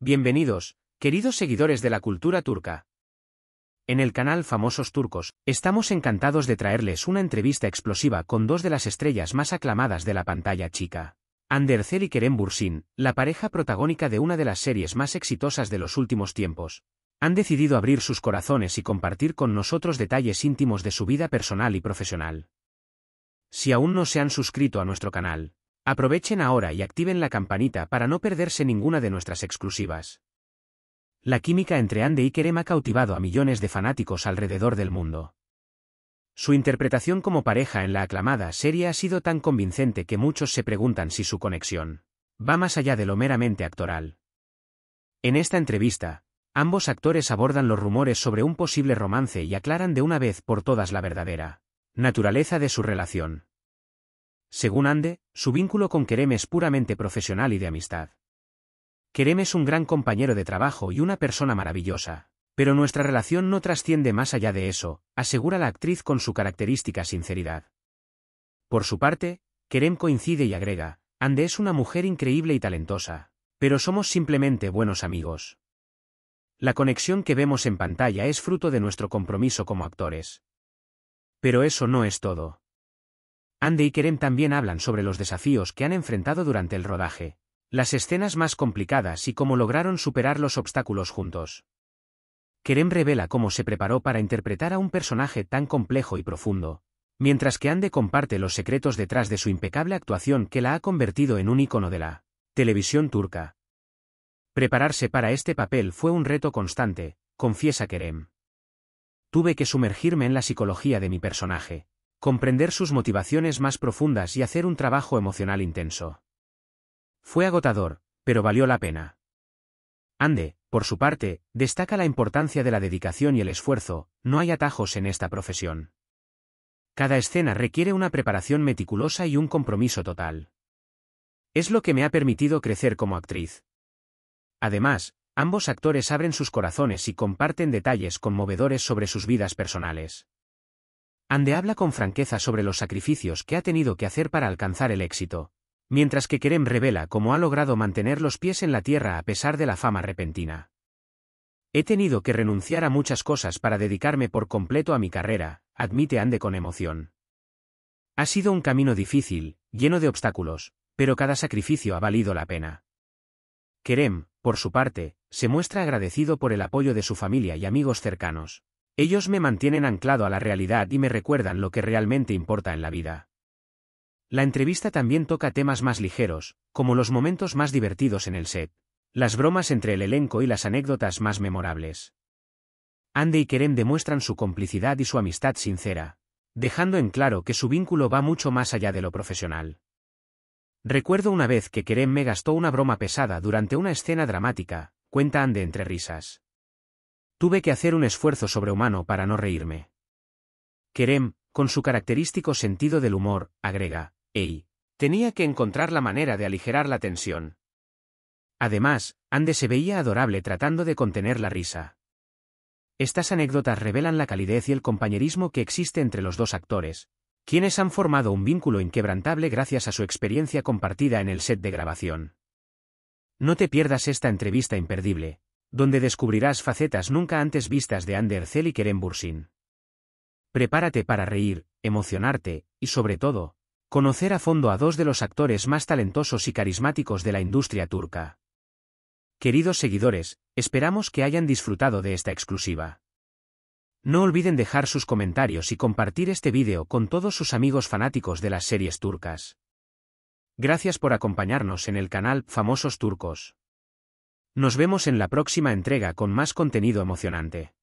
Bienvenidos, queridos seguidores de la cultura turca. En el canal Famosos Turcos, estamos encantados de traerles una entrevista explosiva con dos de las estrellas más aclamadas de la pantalla chica. Andercel y Kerem Bursin, la pareja protagónica de una de las series más exitosas de los últimos tiempos, han decidido abrir sus corazones y compartir con nosotros detalles íntimos de su vida personal y profesional. Si aún no se han suscrito a nuestro canal, Aprovechen ahora y activen la campanita para no perderse ninguna de nuestras exclusivas. La química entre Ande y Kerem ha cautivado a millones de fanáticos alrededor del mundo. Su interpretación como pareja en la aclamada serie ha sido tan convincente que muchos se preguntan si su conexión va más allá de lo meramente actoral. En esta entrevista, ambos actores abordan los rumores sobre un posible romance y aclaran de una vez por todas la verdadera naturaleza de su relación. Según Ande, su vínculo con Kerem es puramente profesional y de amistad. Kerem es un gran compañero de trabajo y una persona maravillosa, pero nuestra relación no trasciende más allá de eso, asegura la actriz con su característica sinceridad. Por su parte, Kerem coincide y agrega, Ande es una mujer increíble y talentosa, pero somos simplemente buenos amigos. La conexión que vemos en pantalla es fruto de nuestro compromiso como actores. Pero eso no es todo. Ande y Kerem también hablan sobre los desafíos que han enfrentado durante el rodaje, las escenas más complicadas y cómo lograron superar los obstáculos juntos. Kerem revela cómo se preparó para interpretar a un personaje tan complejo y profundo, mientras que Ande comparte los secretos detrás de su impecable actuación que la ha convertido en un ícono de la televisión turca. Prepararse para este papel fue un reto constante, confiesa Kerem. Tuve que sumergirme en la psicología de mi personaje, comprender sus motivaciones más profundas y hacer un trabajo emocional intenso. Fue agotador, pero valió la pena. Ande, por su parte, destaca la importancia de la dedicación y el esfuerzo, no hay atajos en esta profesión. Cada escena requiere una preparación meticulosa y un compromiso total. Es lo que me ha permitido crecer como actriz. Además, ambos actores abren sus corazones y comparten detalles conmovedores sobre sus vidas personales. Ande habla con franqueza sobre los sacrificios que ha tenido que hacer para alcanzar el éxito, mientras que Kerem revela cómo ha logrado mantener los pies en la tierra a pesar de la fama repentina. He tenido que renunciar a muchas cosas para dedicarme por completo a mi carrera, admite Ande con emoción. Ha sido un camino difícil, lleno de obstáculos, pero cada sacrificio ha valido la pena. Kerem, por su parte, se muestra agradecido por el apoyo de su familia y amigos cercanos. Ellos me mantienen anclado a la realidad y me recuerdan lo que realmente importa en la vida. La entrevista también toca temas más ligeros, como los momentos más divertidos en el set, las bromas entre el elenco y las anécdotas más memorables. Ande y Kerem demuestran su complicidad y su amistad sincera, dejando en claro que su vínculo va mucho más allá de lo profesional. Recuerdo una vez que Kerem me gastó una broma pesada durante una escena dramática, cuenta Ande entre risas. Tuve que hacer un esfuerzo sobrehumano para no reírme. Kerem, con su característico sentido del humor, agrega, Ey. Tenía que encontrar la manera de aligerar la tensión. Además, Ande se veía adorable tratando de contener la risa. Estas anécdotas revelan la calidez y el compañerismo que existe entre los dos actores, quienes han formado un vínculo inquebrantable gracias a su experiencia compartida en el set de grabación. No te pierdas esta entrevista imperdible, donde descubrirás facetas nunca antes vistas de Ander Zel y Kerem Bursin. Prepárate para reír, emocionarte, y sobre todo, conocer a fondo a dos de los actores más talentosos y carismáticos de la industria turca. Queridos seguidores, esperamos que hayan disfrutado de esta exclusiva. No olviden dejar sus comentarios y compartir este vídeo con todos sus amigos fanáticos de las series turcas. Gracias por acompañarnos en el canal Famosos Turcos. Nos vemos en la próxima entrega con más contenido emocionante.